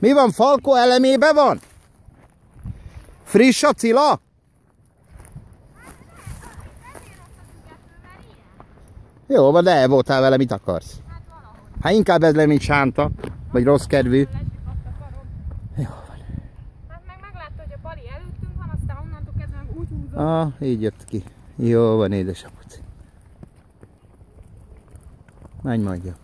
Mi van, Falko elemébe van? Friss a cila? Jó, van, de el voltál vele, mit akarsz? Hát inkább ez lenni sánta, vagy rossz kedvű. Jó van. Hát meg meglátta, hogy a Bali előttünk van, aztán onnantól kezdve meg úgy húzott. Ah, így jött ki. Jó van, édesapuci. Menj mondja.